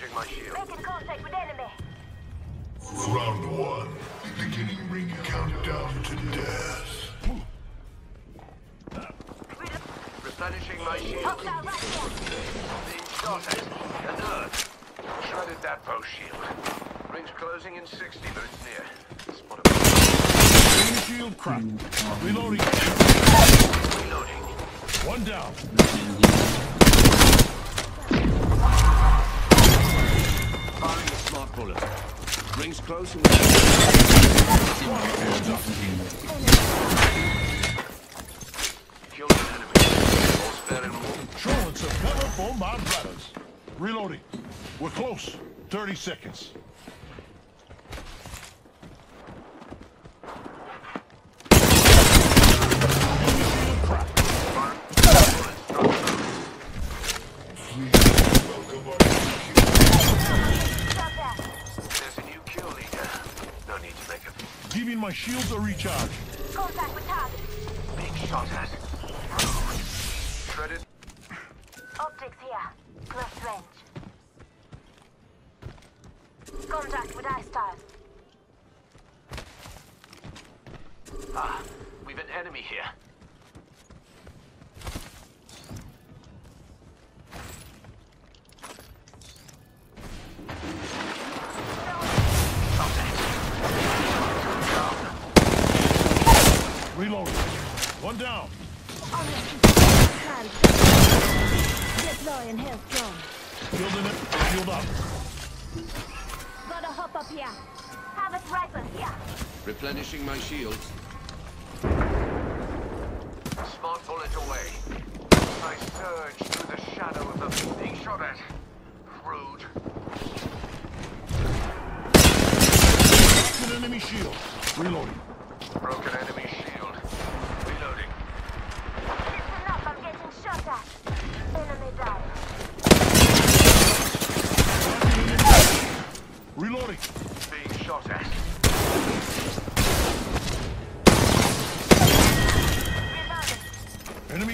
Recharging my shield. Making contact with enemy. Round one. Beginning ring countdown to death. Replenishing my shield. Hostile right. Being shot at. A. Shredded that bow shield. Ring's closing in 60, but it's near. Spot a Enemy shield cracked. Reloading. reloading. One down. Rings close and killed an enemy. All spare and warm. Throwing some cover for my brothers. Reloading. We're close. 30 seconds. Enemy shield my shields a recharge. Contact with target. big shot at. Shredded. Optics here. Close range. Contact with eye style. Ah, we've an enemy here. Reloading. One down. On your Hand. Deploying health drone. Shielding it. Shield up. Gotta hop up here. Havoc rifle here. Replenishing my shields. Smart bullet away. I surge through the shadow of the being shot at. Rude. An enemy shield. Reloading. Broken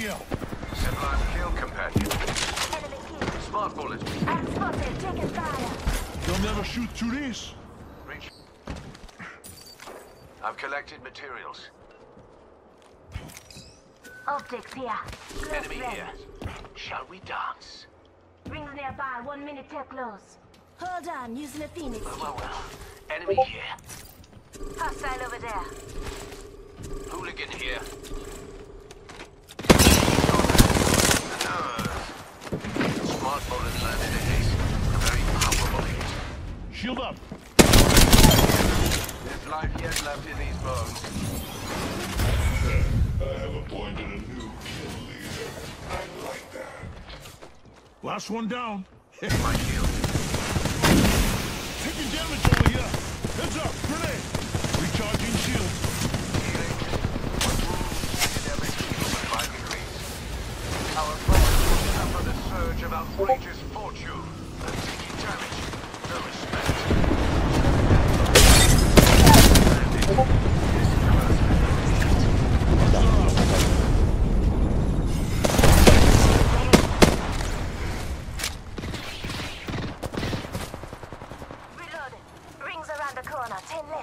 Enemy out. Sublime kill companion. Enemy killed. Smart bullet. I'm spotted. Taking fire. They'll never shoot through this. Reach. I've collected materials. Optics here. Close Enemy range. here. Shall we dance? Rings nearby. One minute till close. Hold on. Using a phoenix. Well, well, well. Enemy here. Hostile over there. Shield up. There's life yet left in these bones. I have appointed a new kill leader. I like that. Last one down. My shield. Taking damage over here. Heads up. Grenade. Recharging shield.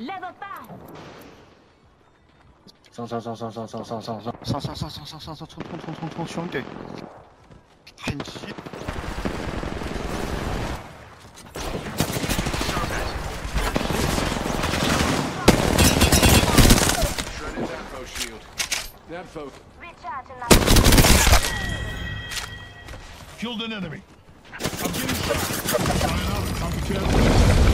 Level 5 100 100 100 100 100 100 100 100 100 100 100 100 100 100 100 100 100 Killed an enemy. I'm getting